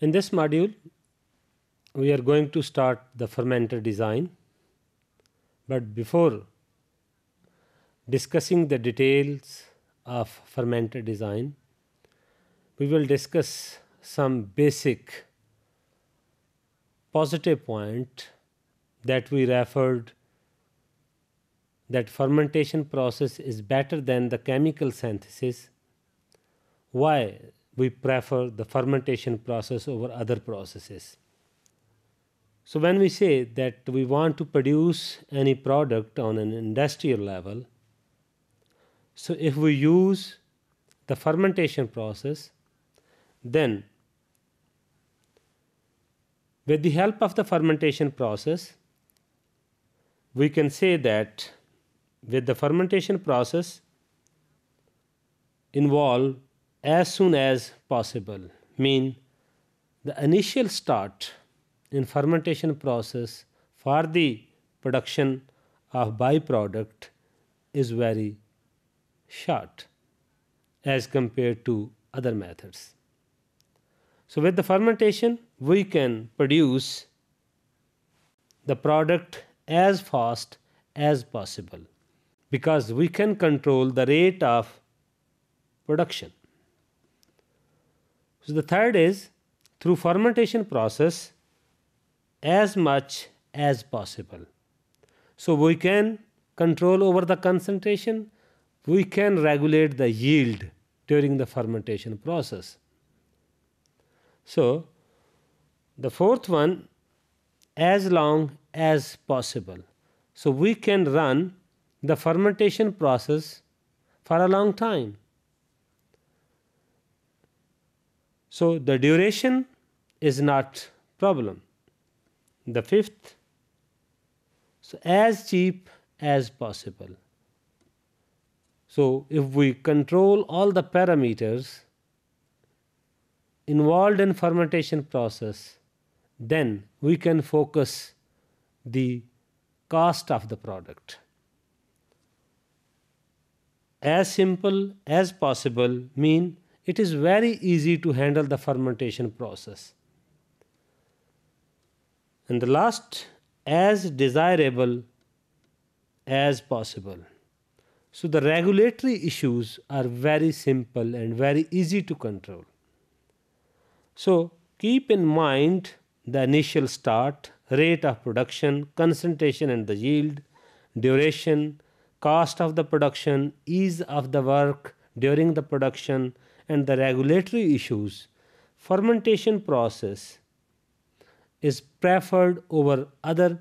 In this module, we are going to start the fermenter design. But before discussing the details of fermenter design, we will discuss some basic positive point that we referred that fermentation process is better than the chemical synthesis. Why we prefer the fermentation process over other processes. So when we say that we want to produce any product on an industrial level, so if we use the fermentation process, then with the help of the fermentation process, we can say that with the fermentation process involve as soon as possible mean the initial start in fermentation process for the production of byproduct is very short as compared to other methods. So with the fermentation we can produce the product as fast as possible because we can control the rate of production. So the third is through fermentation process as much as possible. So we can control over the concentration, we can regulate the yield during the fermentation process. So the fourth one as long as possible. So we can run the fermentation process for a long time. So the duration is not problem. The fifth, so as cheap as possible. So if we control all the parameters involved in fermentation process, then we can focus the cost of the product as simple as possible mean it is very easy to handle the fermentation process. And the last, as desirable as possible. So the regulatory issues are very simple and very easy to control. So keep in mind the initial start, rate of production, concentration and the yield, duration, cost of the production, ease of the work during the production, and the regulatory issues, fermentation process is preferred over other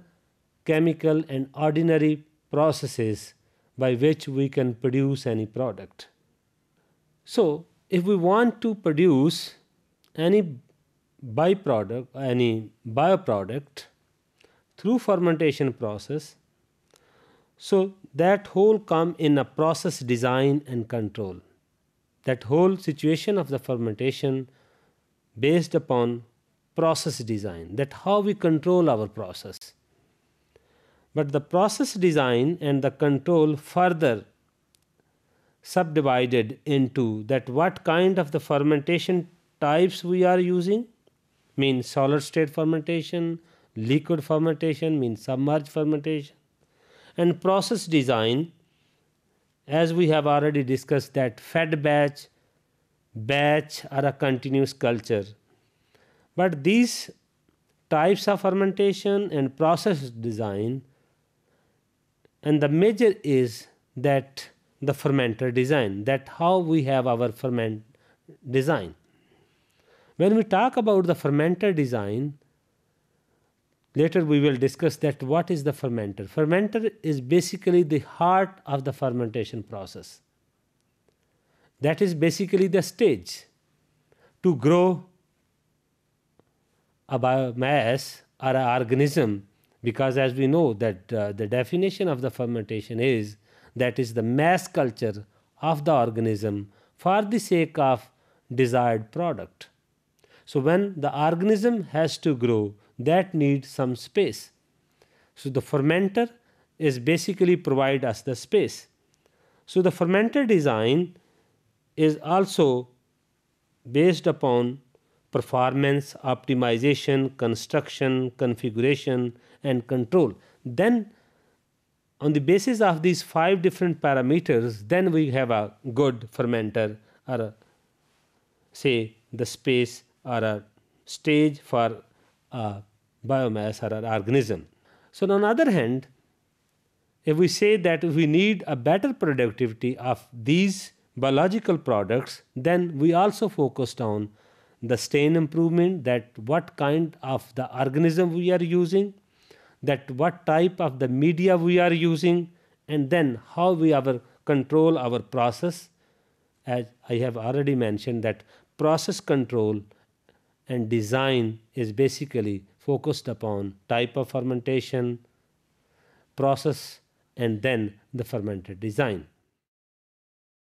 chemical and ordinary processes by which we can produce any product. So, if we want to produce any byproduct, any bioproduct through fermentation process, so that whole come in a process design and control. That whole situation of the fermentation based upon process design, that how we control our process. But the process design and the control further subdivided into that what kind of the fermentation types we are using means solid state fermentation, liquid fermentation means submerged fermentation and process design as we have already discussed that fed batch, batch are a continuous culture. But these types of fermentation and process design and the major is that the fermenter design that how we have our ferment design when we talk about the fermenter design Later we will discuss that what is the fermenter. Fermenter is basically the heart of the fermentation process. That is basically the stage to grow a biomass or an organism because as we know that uh, the definition of the fermentation is that is the mass culture of the organism for the sake of desired product. So when the organism has to grow that needs some space. So the fermenter is basically provide us the space. So the fermenter design is also based upon performance, optimization, construction, configuration, and control. Then, on the basis of these five different parameters, then we have a good fermenter or a, say the space or a stage for a biomass or an organism. So, on the other hand, if we say that we need a better productivity of these biological products, then we also focused on the strain improvement that what kind of the organism we are using, that what type of the media we are using, and then how we our control our process. As I have already mentioned that process control and design is basically focused upon type of fermentation, process, and then the fermenter design.